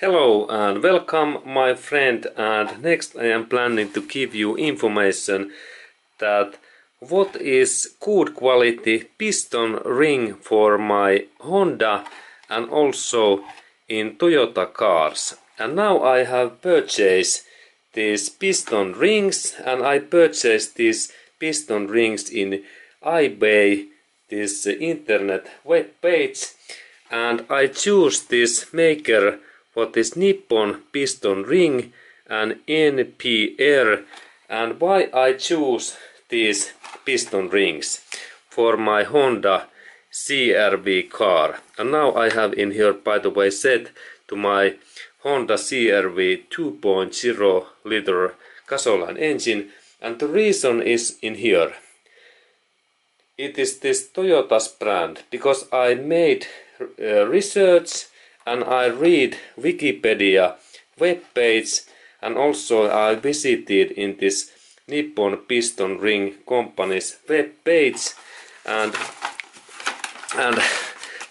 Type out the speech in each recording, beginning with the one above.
Hello and welcome my friend and next I am planning to give you information that what is good quality piston ring for my Honda and also in Toyota cars. And now I have purchased these piston rings and I purchased these piston rings in eBay, this internet web page and I choose this maker for this Nippon piston ring and NPR and why I choose these piston rings? For my Honda CRV car. And now I have in here by the way set to my Honda CRV 2.0 liter gasoline engine. And the reason is in here. It is this Toyota's brand because I made uh, research and I read Wikipedia web page and also I visited in this Nippon Piston Ring company's web page and and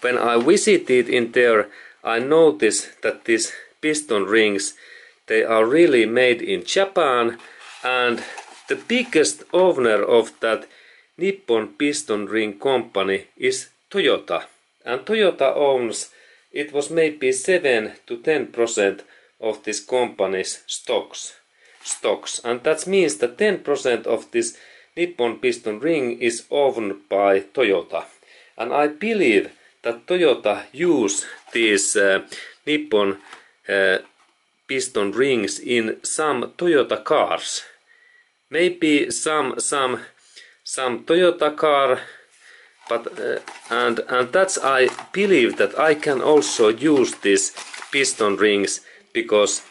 when I visited in there I noticed that these piston rings they are really made in Japan and the biggest owner of that Nippon Piston Ring Company is Toyota. And Toyota owns, it was maybe 7 to 10 percent of this company's stocks. stocks. And that means that 10 percent of this Nippon Piston Ring is owned by Toyota. And I believe that Toyota use these uh, Nippon uh, piston rings in some Toyota cars. Maybe some some some Toyota car but uh, and and that's I believe that I can also use these piston rings because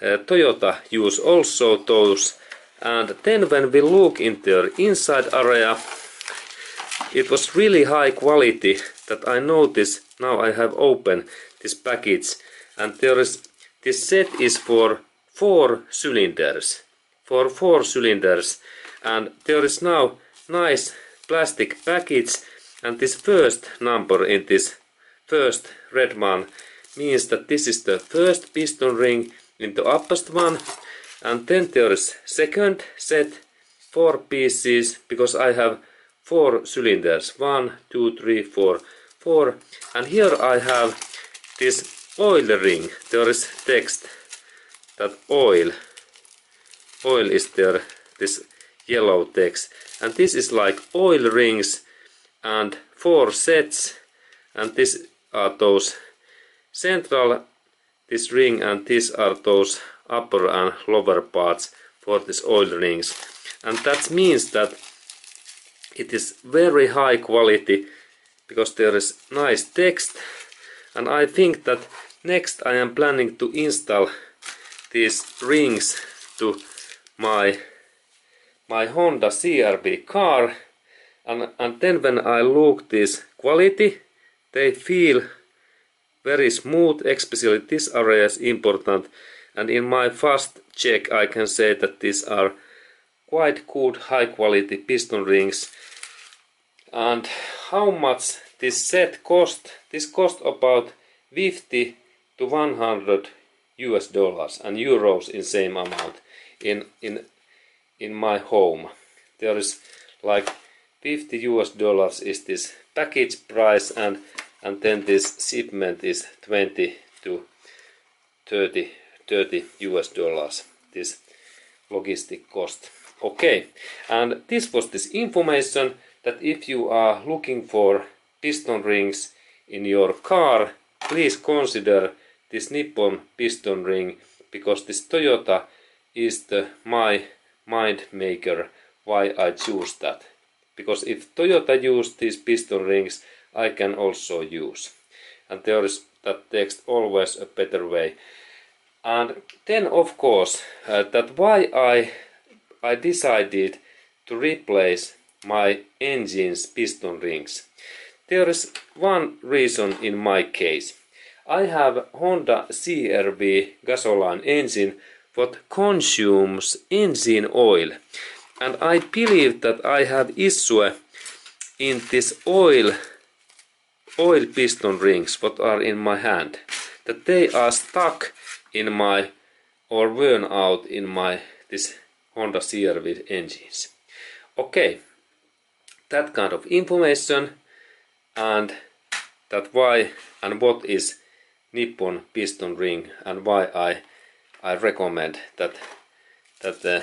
uh, Toyota use also those. And then when we look into the inside area it was really high quality that I noticed. Now I have opened this package and there is this set is for four cylinders for four cylinders. And there is now nice plastic package and this first number in this first red one means that this is the first piston ring in the uppest one. And then there is second set four pieces because I have four cylinders. One two three four four. And here I have this oil ring. There is text that oil oil is there this yellow text. And this is like oil rings and four sets and this are those central this ring and these are those upper and lower parts for these oil rings. And that means that it is very high quality because there is nice text and I think that next I am planning to install these rings to my my Honda CRV car and, and then when I look this quality they feel very smooth especially this area is important. And in my first check I can say that these are quite good high quality piston rings. And how much this set cost? This cost about 50 to 100 US dollars and euros in same amount in in in my home. There is like 50 US dollars is this package price and and then this shipment is 20 to 30 30 US dollars this logistic cost okay and this was this information that if you are looking for piston rings in your car please consider this Nippon piston ring because this Toyota is the my mind maker why I choose that. Because if Toyota used these piston rings, I can also use. And there is that text always a better way. And then of course uh, that why I I decided to replace my engine's piston rings. There is one reason in my case. I have Honda CRV gasoline engine what consumes engine oil. And I believe that I have issue in this oil oil piston rings what are in my hand that they are stuck in my or worn out in my this Honda CRV engines. Okay, that kind of information and that why and what is Nippon piston ring and why I I recommend that that uh,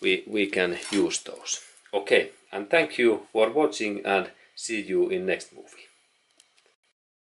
we we can use those. Okay, and thank you for watching and see you in next movie.